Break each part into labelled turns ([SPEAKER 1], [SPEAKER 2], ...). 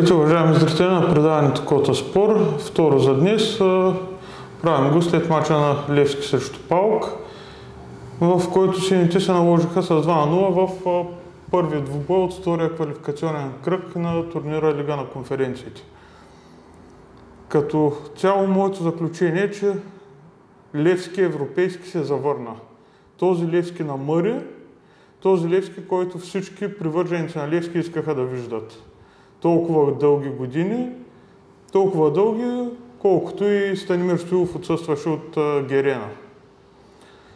[SPEAKER 1] Здравейте, уважаеми зрители на предаването Кота Спор. Второ за днес. Правим го след мача на Левски срещу Паук, в който сините се наложиха с 2 0 в първият двубой от втория квалификационен кръг на турнира Лига на конференциите. Като цяло моето заключение е, че Левски европейски се завърна. Този Левски на Мъри, този Левски, който всички привърженици на Левски искаха да виждат толкова дълги години, толкова дълги, колкото и Станимир Стоилов отсъстваше от Герена.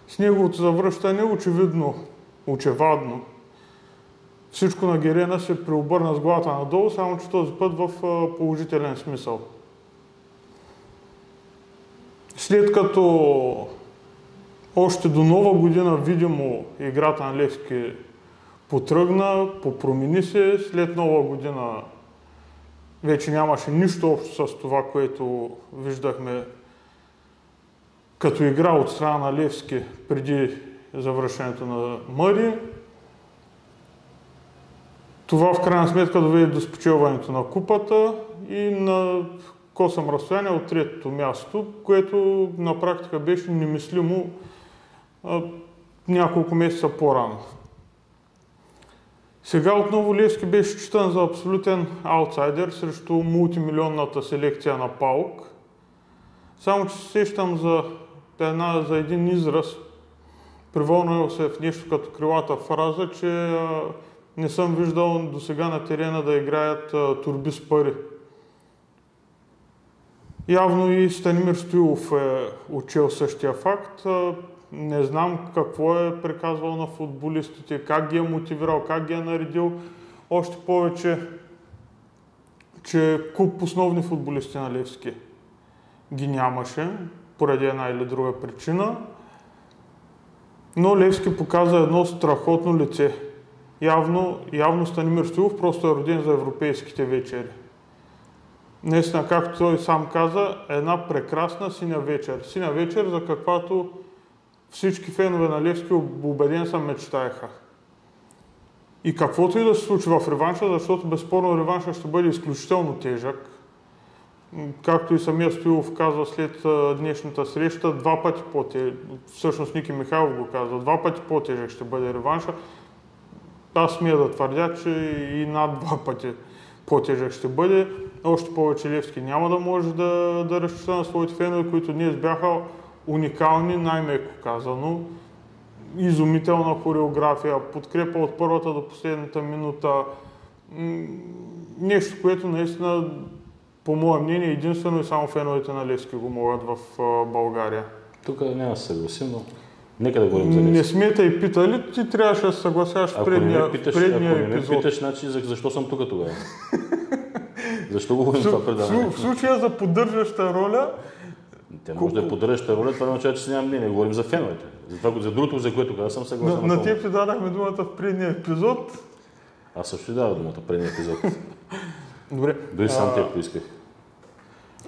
[SPEAKER 1] С неговото завръщане очевидно, очевадно, всичко на Герена се преобърна с главата надолу, само че този път в положителен смисъл. След като още до нова година видимо играта на Левски потръгна, попромени се, след нова година вече нямаше нищо общо с това, което виждахме като игра от страна на Левски преди завършването на Мъри. Това в крайна сметка доведе до спечелването на купата и на косъм разстояние от третото място, което на практика беше немислимо няколко месеца по-рано. Сега отново Левски беше читан за абсолютен аутсайдер срещу мултимилионната селекция на Паук. Само, че се сещам за, една, за един израз, приволнал се в нещо като крилата фраза, че не съм виждал до сега на терена да играят турби с пари. Явно и Станимир Стоилов е учил същия факт. Не знам какво е приказвал на футболистите, как ги е мотивирал, как ги е наредил. Още повече, че куп основни футболисти на Левски ги нямаше, поради една или друга причина. Но Левски показа едно страхотно лице. Явно, явно Станимир Стоилов просто е роден за европейските вечери. Наистина, както той сам каза, една прекрасна синя вечер. Синя вечер, за каквато всички фенове на Левски, убеден съм, мечтаеха. И каквото и да се случи в реванша, защото безспорно реванша ще бъде изключително тежък, както и самия Стоилов казва след днешната среща, два пъти по-тежък, всъщност Ники Михайлов го казва, два пъти по-тежък ще бъде реванша. Аз смея да твърдя, че и над два пъти по-тежък ще бъде. Още повече Левски няма да може да, да разчита на своите фенове, които днес бяха уникални, най-меко казано. Изумителна хореография, подкрепа от първата до последната минута. Нещо, което наистина, по мое мнение, единствено и само феновете на Левски го могат в България.
[SPEAKER 2] Тук няма да се съгласим, но нека да говорим за Левски.
[SPEAKER 1] Не сме и питали, ти трябваше да се съгласяваш в предния,
[SPEAKER 2] питаш,
[SPEAKER 1] предния
[SPEAKER 2] ако не
[SPEAKER 1] епизод.
[SPEAKER 2] ме питаш, значи защо съм тук тогава? защо говорим това предаване?
[SPEAKER 1] В случая за поддържаща роля,
[SPEAKER 2] Те може да е поддържаща роля, това означава, че си нямам мнение. Говорим за феновете. За, това, за другото, за което казах, съм
[SPEAKER 1] на,
[SPEAKER 2] съгласен.
[SPEAKER 1] на
[SPEAKER 2] напълно.
[SPEAKER 1] теб ти дадахме думата в предния епизод.
[SPEAKER 2] Аз също ти дава думата в предния епизод.
[SPEAKER 1] Добре.
[SPEAKER 2] Дори сам те поисках.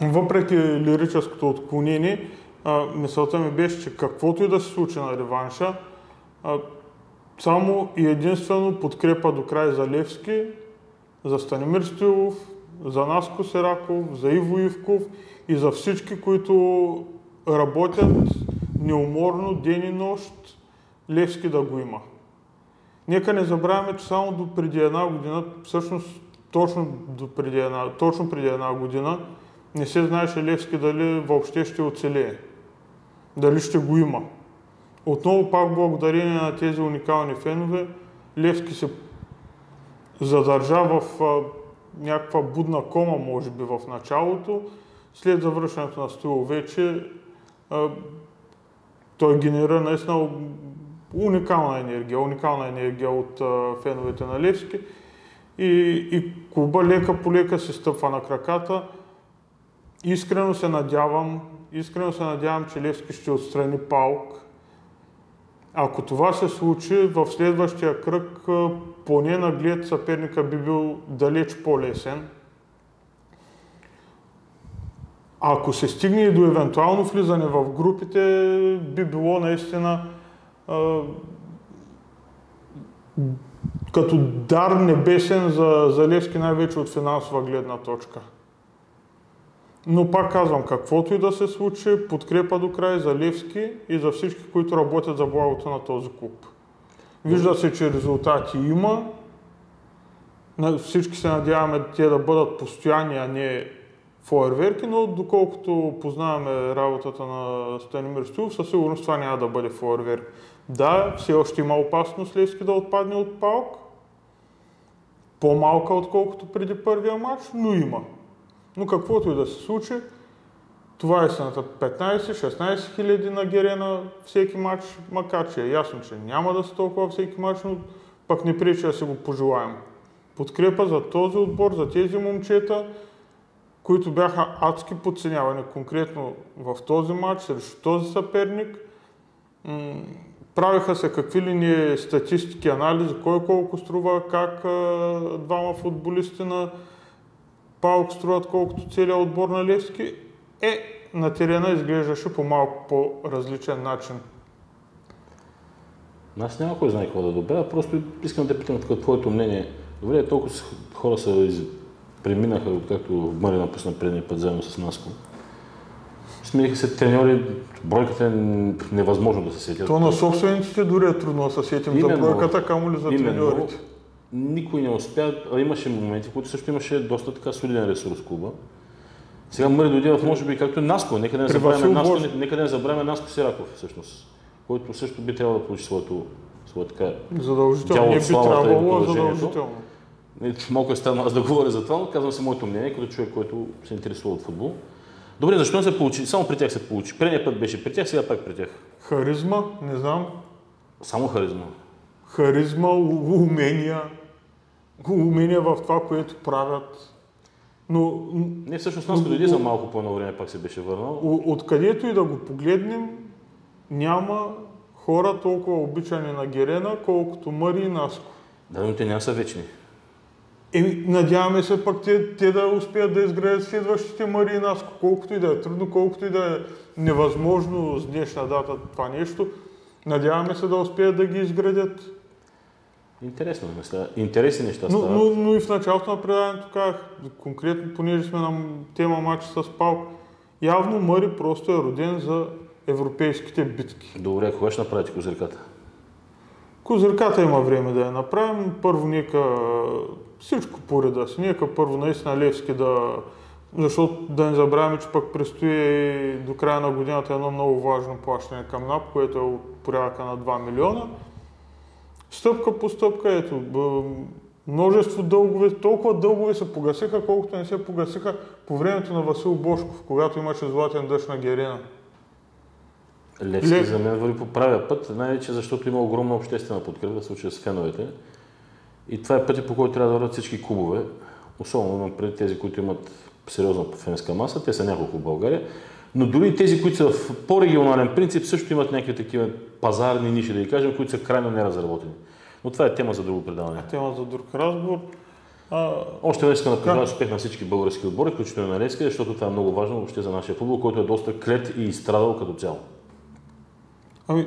[SPEAKER 1] Въпреки лирическото отклонение, а, мисълта ми беше, че каквото и да се случи на реванша, а, само и единствено подкрепа до край за Левски, за Станимир Стоилов, за Наско Сераков, за Иво Ивков и за всички, които работят неуморно ден и нощ Левски да го има. Нека не забравяме, че само до преди една година, всъщност точно, до преди една, точно преди една година, не се знаеше Левски дали въобще ще оцелее. Дали ще го има. Отново пак благодарение на тези уникални фенове, Левски се задържа в някаква будна кома, може би, в началото. След завършването на Стоило вече а, той генерира наистина уникална енергия, уникална енергия от феновете на Левски. И, и клуба лека по лека се стъпва на краката. Искрено се надявам, искрено се надявам, че Левски ще отстрани Паук. Ако това се случи, в следващия кръг поне наглед съперника би бил далеч по-лесен. Ако се стигне и до евентуално влизане в групите, би било наистина а, като дар небесен за, за Левски най-вече от финансова гледна точка. Но пак казвам, каквото и да се случи, подкрепа до край за Левски и за всички, които работят за благото на този клуб. Вижда се, че резултати има. Всички се надяваме те да бъдат постоянни, а не фойерверки, но доколкото познаваме работата на Станимир Стоилов, със сигурност това няма да бъде фойерверк. Да, все още има опасност Левски да отпадне от палк. По-малка отколкото преди първия матч, но има. Но каквото и да се случи, това е истината. 15-16 хиляди на Герена всеки матч, макар че е ясно, че няма да се толкова всеки матч, но пък не пречи да се го пожелаем. Подкрепа за този отбор, за тези момчета, които бяха адски подценявани конкретно в този матч, срещу този съперник. Правиха се какви ли ни статистики, анализи, кой колко струва, как двама футболисти на Паук струват колкото целият отбор на Левски. Е, на терена изглеждаше по малко по-различен начин.
[SPEAKER 2] Аз няма кой знае какво да добавя, просто искам да питам така твоето мнение. Добре, толкова хора са из... преминаха, откакто Мъри напусна предния път заедно с Наско. Смениха се треньори, бройката е невъзможно да се сетят.
[SPEAKER 1] То на собствениците дори е трудно да се сетим за бройката, камо ли за именно, треньорите.
[SPEAKER 2] Никой не успя, а имаше моменти, в които също имаше доста така солиден ресурс клуба. Сега Мъри дойде в може би както Наско, нека да не забравяме Наско, нека да не забравяме Наско Сираков всъщност, който също би трябвало да получи своето, своето така
[SPEAKER 1] задължително. Не би трябвало, задължително.
[SPEAKER 2] Малко е странно аз да говоря за това, но казвам се моето мнение, като човек, който се интересува от футбол. Добре, защо не се получи? Само при тях се получи. Предния път беше при тях, сега пак при тях.
[SPEAKER 1] Харизма, не знам.
[SPEAKER 2] Само харизма.
[SPEAKER 1] Харизма, умения. Умения в това, което правят. Но,
[SPEAKER 2] не, всъщност нас дойде за малко по едно време, пак се беше върнал.
[SPEAKER 1] Откъдето и да го погледнем, няма хора толкова обичани на Герена, колкото Мари и Наско.
[SPEAKER 2] Да, но те няма са вечни.
[SPEAKER 1] Еми, надяваме се пък те, те да успеят да изградят следващите Мари и Наско, колкото и да е трудно, колкото и да е невъзможно с днешна дата това нещо. Надяваме се да успеят да ги изградят.
[SPEAKER 2] Интересно неща. Интересни неща
[SPEAKER 1] но, но, но, и в началото на предаването казах, конкретно, понеже сме на тема матч с Пал, явно Мари просто е роден за европейските битки.
[SPEAKER 2] Добре, кога ще направите козирката?
[SPEAKER 1] Козирката има време да я направим. Първо нека всичко по реда си. Нека първо наистина Левски да... Защото да не забравяме, че пък предстои до края на годината едно много важно плащане към НАП, което е от порядъка на 2 милиона. Стъпка по стъпка, ето, множество дългове, толкова дългове се погасиха, колкото не се погасиха по времето на Васил Бошков, когато имаше златен дъжд на Герена.
[SPEAKER 2] Левски Лев... за мен върви по правия път, най-вече защото има огромна обществена подкрепа в случая с феновете. И това е пътя, по който трябва да върват всички клубове, особено пред тези, които имат сериозна фенска маса, те са няколко в България, но дори тези, които са в по-регионален принцип, също имат някакви такива пазарни ниши, да ги кажем, които са крайно неразработени. Но това е тема за друго предаване.
[SPEAKER 1] Тема за друг разговор.
[SPEAKER 2] А... Още веднъж искам да пожелая успех на всички български отбори, включително на Левски, защото това е много важно въобще за нашия футбол, който е доста клет и изстрадал като цяло.
[SPEAKER 1] Ами,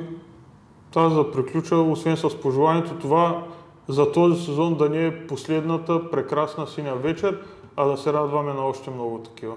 [SPEAKER 1] тази да приключа, освен с пожеланието това, за този сезон да не е последната прекрасна синя вечер, а да се радваме на още много такива.